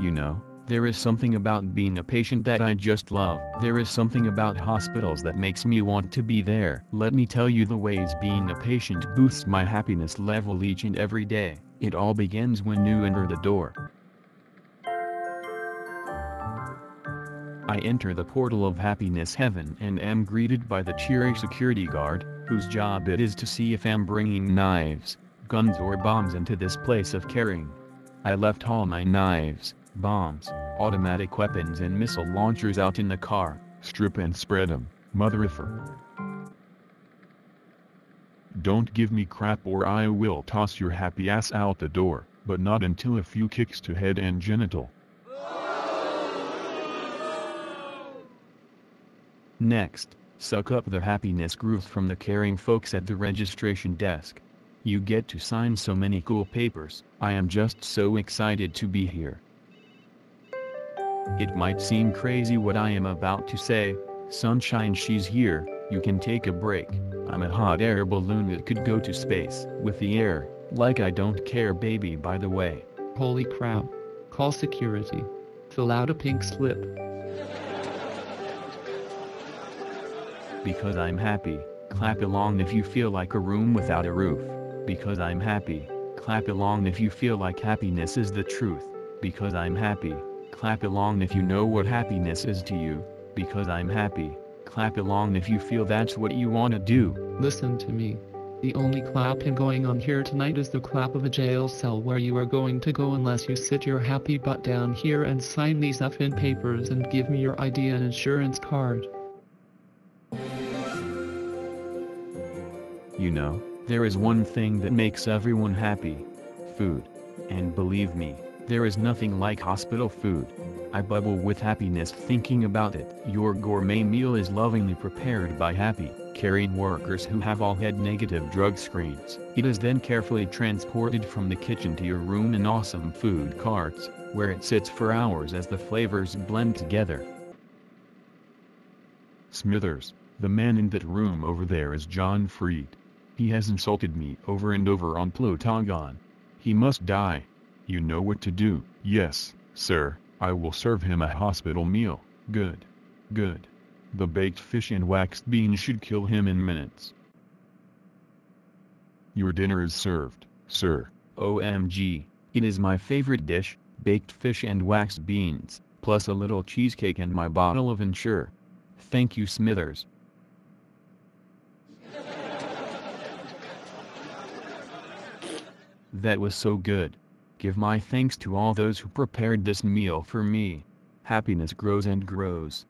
You know, there is something about being a patient that I just love. There is something about hospitals that makes me want to be there. Let me tell you the ways being a patient boosts my happiness level each and every day. It all begins when you enter the door. I enter the portal of happiness heaven and am greeted by the cheery security guard, whose job it is to see if I'm bringing knives, guns or bombs into this place of caring. I left all my knives, bombs, automatic weapons and missile launchers out in the car. Strip and spread 'em, motheriffer. Don't give me crap or I will toss your happy ass out the door, but not until a few kicks to head and genital. Next, suck up the happiness grooves from the caring folks at the registration desk. You get to sign so many cool papers. I am just so excited to be here. It might seem crazy what I am about to say, sunshine she's here, you can take a break, I'm a hot air balloon that could go to space with the air, like I don't care baby by the way. Holy crap. Call security. Fill out a pink slip. Because I'm happy, clap along if you feel like a room without a roof. Because I'm happy, clap along if you feel like happiness is the truth. Because I'm happy, clap along if you know what happiness is to you. Because I'm happy, clap along if you feel that's what you want to do. Listen to me. The only clapping going on here tonight is the clap of a jail cell where you are going to go unless you sit your happy butt down here and sign these effing papers and give me your ID and insurance card. You know, there is one thing that makes everyone happy. Food. And believe me, there is nothing like hospital food. I bubble with happiness thinking about it. Your gourmet meal is lovingly prepared by happy, caring workers who have all had negative drug screens. It is then carefully transported from the kitchen to your room in awesome food carts, where it sits for hours as the flavors blend together. Smithers, the man in that room over there is John Freed. He has insulted me over and over on Plotagon. He must die. You know what to do. Yes, sir, I will serve him a hospital meal. Good. Good. The baked fish and waxed beans should kill him in minutes. Your dinner is served, sir. OMG, it is my favorite dish, baked fish and waxed beans, plus a little cheesecake and my bottle of Ensure. Thank you Smithers. That was so good. Give my thanks to all those who prepared this meal for me. Happiness grows and grows.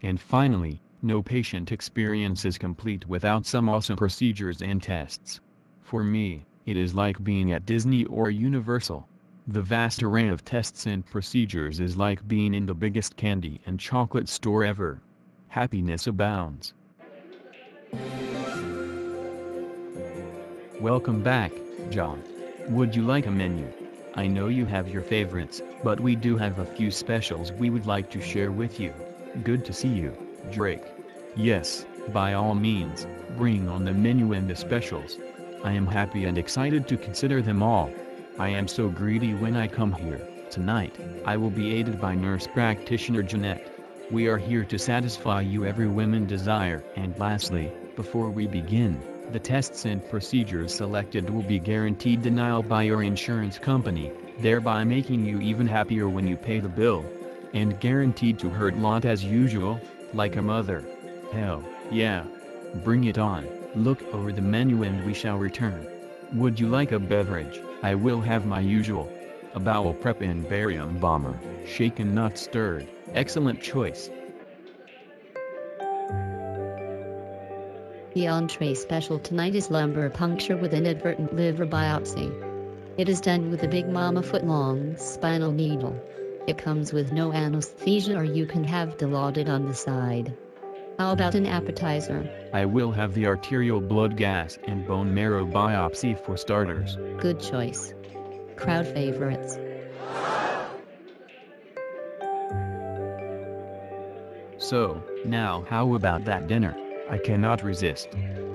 And finally, no patient experience is complete without some awesome procedures and tests. For me, it is like being at Disney or Universal. The vast array of tests and procedures is like being in the biggest candy and chocolate store ever. Happiness abounds. Welcome back, John. Would you like a menu? I know you have your favorites, but we do have a few specials we would like to share with you. Good to see you, Drake. Yes, by all means, bring on the menu and the specials. I am happy and excited to consider them all. I am so greedy when I come here. Tonight, I will be aided by nurse practitioner Jeanette. We are here to satisfy you every woman desire. And lastly, before we begin, the tests and procedures selected will be guaranteed denial by your insurance company, thereby making you even happier when you pay the bill. And guaranteed to hurt lot as usual, like a mother. Hell, yeah. Bring it on, look over the menu and we shall return. Would you like a beverage? I will have my usual. A bowel prep and barium bomber, shaken not stirred, excellent choice. The entree special tonight is lumbar puncture with inadvertent liver biopsy. It is done with a big mama foot long spinal needle. It comes with no anesthesia or you can have Dilaudid on the side. How about an appetizer? I will have the arterial blood gas and bone marrow biopsy for starters. Good choice. Crowd favorites. So, now how about that dinner? I cannot resist.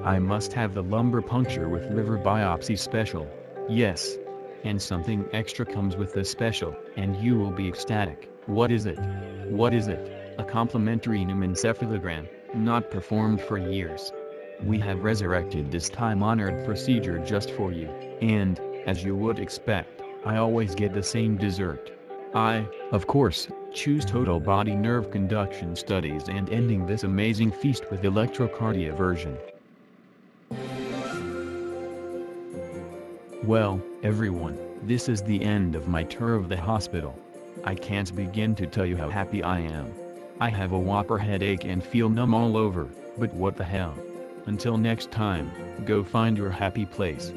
I must have the lumbar puncture with liver biopsy special. Yes. And something extra comes with the special, and you will be ecstatic. What is it? What is it? A complimentary pneumoencephalogram, not performed for years. We have resurrected this time-honored procedure just for you, and, as you would expect, I always get the same dessert. I, of course, choose total body nerve conduction studies and ending this amazing feast with electrocardioversion. Well, everyone, this is the end of my tour of the hospital. I can't begin to tell you how happy I am. I have a whopper headache and feel numb all over, but what the hell. Until next time, go find your happy place.